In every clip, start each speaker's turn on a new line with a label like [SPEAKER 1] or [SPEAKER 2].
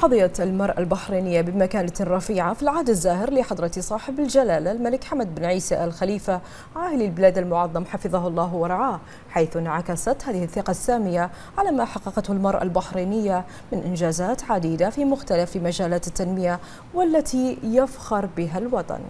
[SPEAKER 1] حظيت المرأة البحرينية بمكانة رفيعة في العهد الزاهر لحضرة صاحب الجلالة الملك حمد بن عيسى الخليفة عاهل البلاد المعظم حفظه الله ورعاه حيث انعكست هذه الثقة السامية على ما حققته المرأة البحرينية من إنجازات عديدة في مختلف مجالات التنمية والتي يفخر بها الوطن.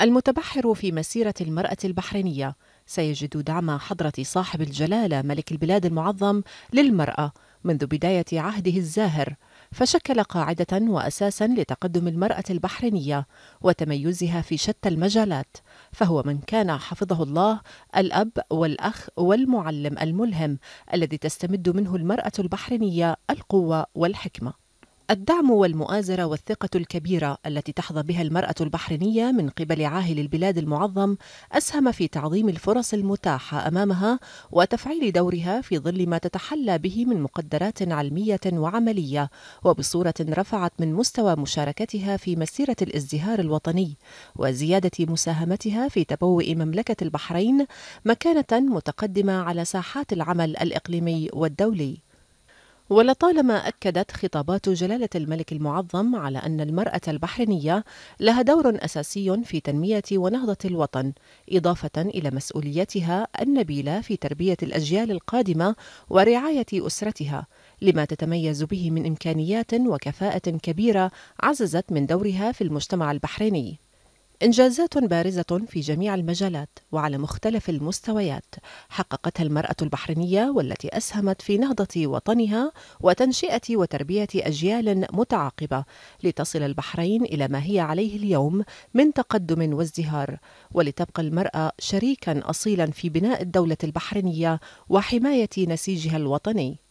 [SPEAKER 2] المتبحر في مسيرة المرأة البحرينية سيجد دعم حضرة صاحب الجلالة ملك البلاد المعظم للمرأة منذ بداية عهده الزاهر فشكل قاعدة وأساسا لتقدم المرأة البحرينية وتميزها في شتى المجالات فهو من كان حفظه الله الأب والأخ والمعلم الملهم الذي تستمد منه المرأة البحرينية القوة والحكمة. الدعم والمؤازرة والثقة الكبيرة التي تحظى بها المرأة البحرينية من قبل عاهل البلاد المعظم أسهم في تعظيم الفرص المتاحة أمامها وتفعيل دورها في ظل ما تتحلى به من مقدرات علمية وعملية وبصورة رفعت من مستوى مشاركتها في مسيرة الازدهار الوطني وزيادة مساهمتها في تبوء مملكة البحرين مكانة متقدمة على ساحات العمل الإقليمي والدولي. ولطالما أكدت خطابات جلالة الملك المعظم على أن المرأة البحرينية لها دور أساسي في تنمية ونهضة الوطن، إضافة إلى مسؤوليتها النبيلة في تربية الأجيال القادمة ورعاية أسرتها، لما تتميز به من إمكانيات وكفاءة كبيرة عززت من دورها في المجتمع البحريني. إنجازات بارزة في جميع المجالات وعلى مختلف المستويات حققتها المرأة البحرينية والتي أسهمت في نهضة وطنها وتنشئة وتربية أجيال متعاقبة لتصل البحرين إلى ما هي عليه اليوم من تقدم وازدهار ولتبقى المرأة شريكا أصيلا في بناء الدولة البحرينية وحماية نسيجها الوطني.